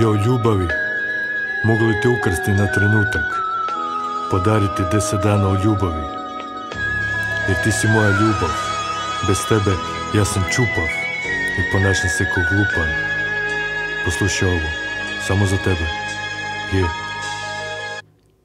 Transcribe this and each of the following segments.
I o ljubavi Mogu li te ukrasti na trenutak? Podariti deset dana o ljubavi. Jer ti si moja ljubav. Bez tebe ja sam čupav I ponašam se ko glupan. Poslušaj ovo Samo za tebe. Je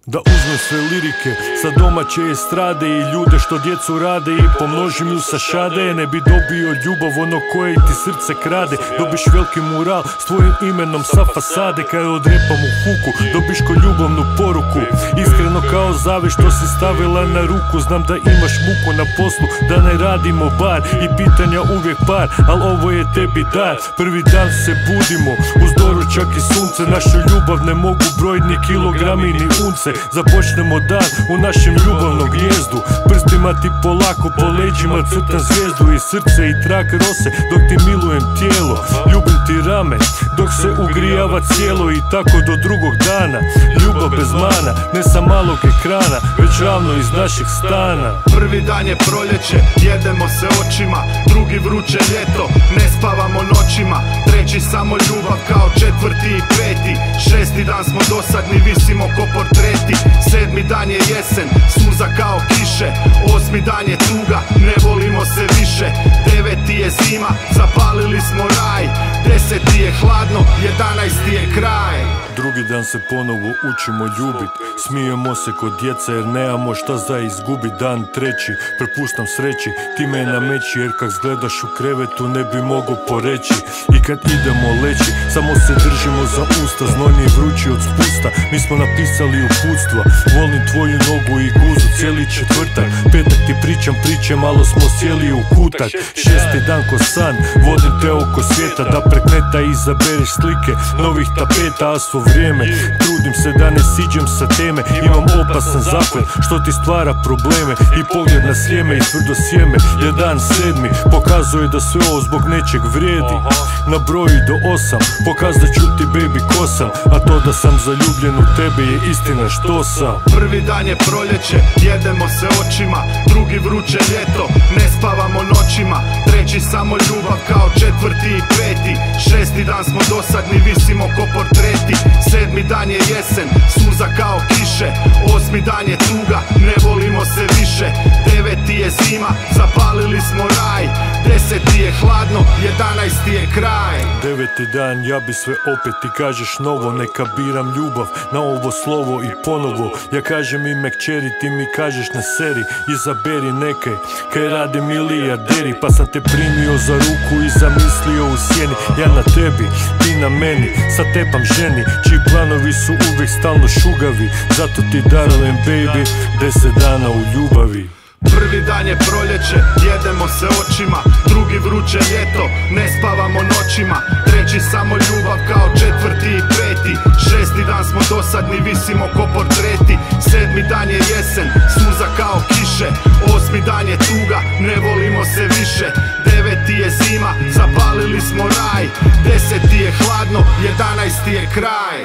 da uzmem sve lirike sa domaće estrade I ljude što djecu rade I pomnožim ju sa šade Ne bi dobio ljubav ono koje ti srce krade. Dobiš veliki mural s tvojim imenom sa fasade Kad odrepam u huku Dobiš ko ljubavnu poruku. Iskreno kao zave što si stavila na ruku Znam da imaš muku na poslu Da ne radimo bar I pitanja uvijek par Al ovo je tebi dar. Prvi dan se budimo Uz doručak i sunce Našu ljubav ne mogu brojni ni kilogrami ni unce Započnemo dan u našem ljubavnom gnjezdu Prstima ti polako po leđima crtam zvijezdu I srce i trak rose dok ti milujem tijelo. Ljubim ti rame dok se ugrijava cijelo I tako do drugog dana. Ljubav bez mana, ne sa malog ekrana Već ravno iz našeg stana. Prvi dan je proljeće, jedemo se očima vruće ljeto, ne spavamo noćima. Treći samo ljubav kao četvrti i peti. Šesti dan smo dosadni, visimo ko portreti. Sedmi dan je jesen, suza kao kiše. Osmi dan je tuga, ne volimo se više Deveti je zima, zapalili smo raj. Deseti je hladno, jedanajsti je kraj. Drugi dan se ponovo učimo ljubit. Smijemo se kod djeca jer nemamo šta za izgubit. Dan treći, prepustam sreći. Ti me nameći jer kak zgledaš u krevetu ne bi mogo poreći. I kad idemo leći, samo se držimo za usta. Znojni vrući od spusta, mi smo napisali uputstva. Volim tvoju nogu i guzu cijeli četvrtak Petak ti pričam priče, malo smo sjeli u kutak. Šesti dan. ko san, vodim te oko svijeta Da prek neta izabereš slike novih tapeta A svo vrijeme, trudim se da ne siđem sa teme. Imam opasan zakon što ti stvara probleme? I pogled na sjeme i tvrdo sjeme Je dan sedmi, pokazuje da sve ovo zbog nečeg vrijedi. Na broju do osam, pokazat ću ti baby ko sam A to da sam zaljubljen u tebe je istina što sam. Prvi dan je proljeće, jedemo se očima Drugi vruće ljeto, ne spavamo noćima Treći samo ljubav kao četvrti i peti. Šesti dan smo dosadni, visimo ko portreti Sedmi dan je jesen, suza kao kiše Osmi dan je tuga, ne volimo se više. Deveti je zima, zapalili smo raj Deseti je hladno, je kraj. Deveti dan, ja bi sve opet ti kažeš novo Neka biram ljubav na ovo slovo i ponovo. Ja kažem ime kćeri, ti mi kažeš na seri Izaberi neke, kaj rade milijarderi Pa sam te primio za ruku i zamislio u sjeni. Ja na tebi, ti na meni, sa tepam ženi Čiji planovi su uvijek stalno šugavi Zato ti darujem baby, deset dana u ljubavi Prvi dan je proljeće, jedemo se očima. Drugi vruće ljeto, ne spavamo noćima. Treći samo ljubav kao četvrti i peti. Šesti dan smo dosadni, visimo ko portreti. Sedmi dan je jesen, suza kao kiše. Osmi dan je tuga, ne volimo se više. Deveti je zima, zapalili smo raj. Deseti je hladno, jedanajsti je kraj